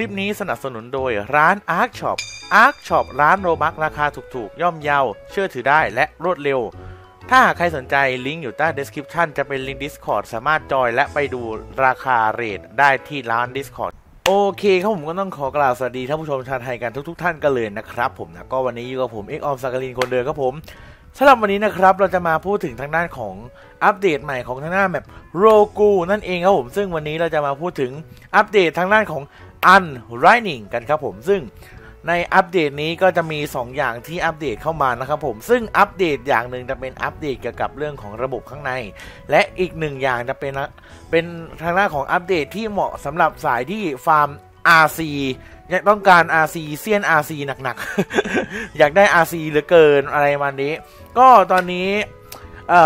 ลิปนี้สนับสนุนโดยร้าน Ark Shop Ark Shop ร้านโรบักราคาถูกๆ ย่อมเยาเชื่อถือได้และรวดเร็ว ถ้าหากใครสนใจลิงก์อยู่ใต้ description จะเป็นลิงก์ Discord สามารถจอยและไปดูราคาเรทได้ที่ร้าน Discord โอเคครับผมก็ต้องขอกล่าวสวัสดีท่านผู้ชมชาวไทยกันทุก ๆ ท่านกันเลยนะครับผมนะก็วันนี้อยู่กับผมเอกออมสักกลินคนเดิมครับผมสำหรับวันนี้นะครับเราจะมาพูดถึงทางด้านของอัปเดตใหม่ของทางด้านแบบโรกูนั่นเองครับผมซึ่งวันนี้เราจะมาพูดถึงอัปเดตทางด้านของ Unwriting กันครับผมซึ่งในอัปเดตนี้ก็จะมี 2 อย่างที่อัปเดตเข้ามานะครับผมซึ่งอัปเดตอย่างหนึ่งจะเป็นอัปเดตเกี่ยวกับเรื่องของระบบข้างใน และอีกหนึ่งอย่างจะเป็นเป็นทางด้านของอัปเดตที่เหมาะสำหรับสายที่ฟาร์ม RC อยากต้องการ RC เซียน RC หนักๆ อยากได้ RC เหลือเกินอะไรมานี้ ก็ตอนนี้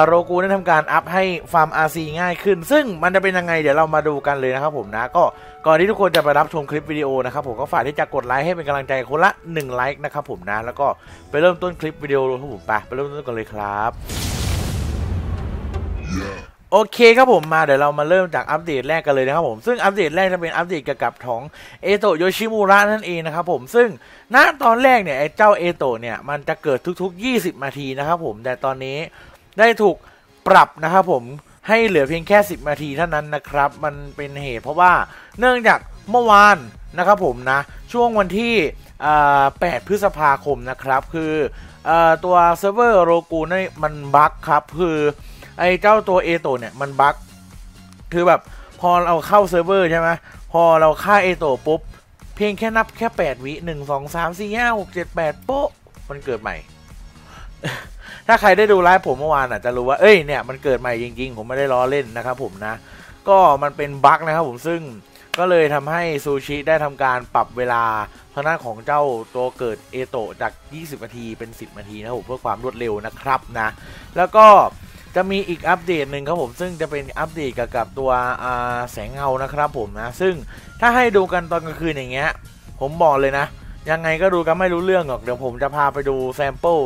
โรกูได้ทำการอัพให้ฟาร์ม RC ง่ายขึ้น ซึ่งมันจะเป็นยังไงเดี๋ยวเรามาดูกันเลยนะครับผมนะ ก็ก่อนที่ทุกคนจะไปรับชมคลิปวิดีโอนะครับผมก็ฝากที่จะกดไลค์ให้เป็นกำลังใจคนละ1ไลค์นะครับผมนะ แล้วก็ไปเริ่มต้นคลิปวิดีโอครับผมไปไปเริ่มต้นกันเลยครับโอเคครับผมมาเดี๋ยวเรามาเริ่มจากอัปเดตแรกกันเลยนะครับผมซึ่งอัปเดตแรกจะเป็นอัปเดตเกี่ยวกับของ Eto Yoshimura นั่นเองนะครับผมซึ่งณตอนแรกเนี่ยไอ้เจ้า Eto เนี่ยมันจะเกิดทุกๆ 20นาทีนะครับผมแต่ตอนนี้ ได้ถูกปรับนะครับผมให้เหลือเพียงแค่ 10 นาทีเท่านั้นนะครับ มันเป็นเหตุเพราะว่าเนื่องจากเมื่อวานนะครับผมนะ ช่วงวันที่ 8 พฤษภาคมนะครับ คือตัวเซิร์ฟเวอร์โรกูนี่มันบั๊กครับ คือไอ้เจ้าตัว Eto เนี่ยมันบั๊กคือแบบพอเราเข้าเซิร์ฟเวอร์ใช่ไหมพอเราฆ่าเอโตปุ๊บ เพียงแค่นับแค่ 8 วิ 1 2 3 4 5 6 7 8 โป๊ะ มันเกิดใหม่ ถ้าใครได้ดูไลฟ์ผมเมื่อวานอาจจะรู้ว่าเอ้ยเนี่ยมันเกิดใหม่จริงๆ ผมไม่ได้ล้อเล่นนะครับผมนะ ก็มันเป็นบั๊กนะครับผมซึ่งก็เลยทำให้ซูชิได้ทำการปรับเวลาทางด้านของเจ้าตัวเกิดเอโตจาก 20 นาทีเป็น 10 นาทีนะครับผมเพื่อความรวดเร็วนะครับนะ แล้วก็จะมีอีกอัปเดตหนึ่งครับผมซึ่งจะเป็นอัปเดตเกี่ยวกับตัวแสงเงานะครับผมนะ ซึ่งถ้าให้ดูกันตอนกลางคืนอย่างเงี้ย ผมบอกเลยนะ ยังไงก็ดูกันไม่รู้เรื่องหรอก เดี๋ยวผมจะพาไปดู sample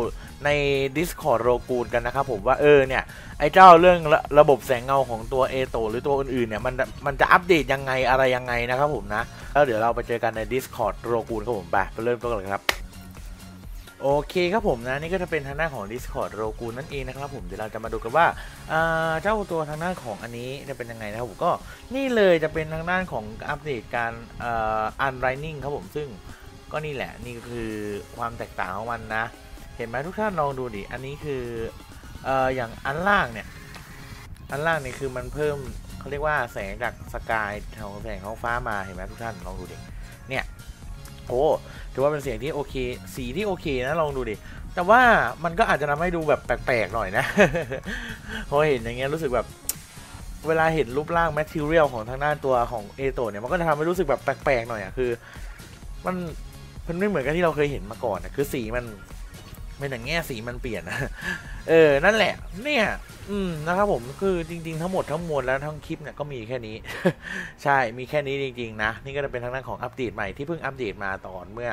ใน Discord โรกูนกันนะครับผมว่าเออเนี่ย ไอ้เจ้าเรื่องระระบบแสงเงาของตัว Eto หรือตัวอื่นๆเนี่ยมันมันจะอัปเดตยังไงอะไรยังไงนะครับผมนะ แล้วเดี๋ยวเราไปเจอกันใน Discord โรกูนครับผมไปไปเริ่มต้นกันเลยครับโอเคครับผมนะนี่ก็จะเป็นทางหน้าของ Discord โรกูนั่นเองนะครับผมเดี๋ยวเราจะมาดูกันว่าเจ้าตัวทางหน้าของอันนี้จะเป็นยังไงนะครับผมก็นี่เลยจะเป็นทางด้านของอัปเดตการอันไรนิ่งครับผมซึ่งก็นี่แหละนี่ก็คือความแตกต่างของมันนะ เห็นไหมทุกท่านลองดูดิ อันนี้คือออย่างอันล่างเนี่ย อันล่างนี่คือมันเพิ่มเขาเรียกว่าแสงจากสกายของแสงท้องฟ้ามาเห็นไหมทุกท่านลองดูดิ เนี่ยโอ้ถือว่าเป็นเสียงที่โอเค สีที่โอเคนะลองดูดิ แต่ว่ามันก็อาจจะทำให้ดูแบบแปลกๆหน่อยนะพอเห็นอย่างเงี้ยรู้สึกแบบเวลาเห็นรูปร่าง material ของทางด้านตัวของ Eto เนี่ยมันก็จะทำให้รู้สึกแบบแปลกๆหน่อยอะคือ มันมันไม่เหมือนกับที่เราเคยเห็นมาก่อนนะคือสีมัน เป็นอย่างเงี้ยสีมันเปลี่ยนนะเออ นั่นแหละ เนี่ย อืมนะครับผมคือจริง ๆ ทั้งหมดทั้งมวลแล้วทั้งคลิปเนี่ยก็มีแค่นี้ ใช่มีแค่นี้จริง ๆ นะ นี่ก็จะเป็นทางด้านของอัปเดตใหม่ที่เพิ่งอัปเดตมาตอนเมื่อ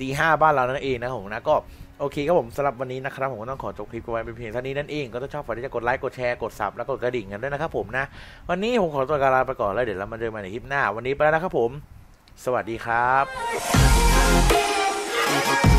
ตีห้าบ้านเรานั่นเองนะผมนะก็โอเคครับผมสำหรับวันนี้นะครับผมก็ต้องขอจบคลิปไว้เป็นเพียงเท่านี้นั่นเองก็ต้องชอบฝากที่จะกดไลค์กดแชร์กดซับแล้วกดกระดิ่งกันด้วยนะครับผมนะ วันนี้ผมขอตัวลาไปก่อนแล้วเดี๋ยวเรามาเจอกันในคลิปหน้า วันนี้ไปแล้วนะครับผม สวัสดีครับ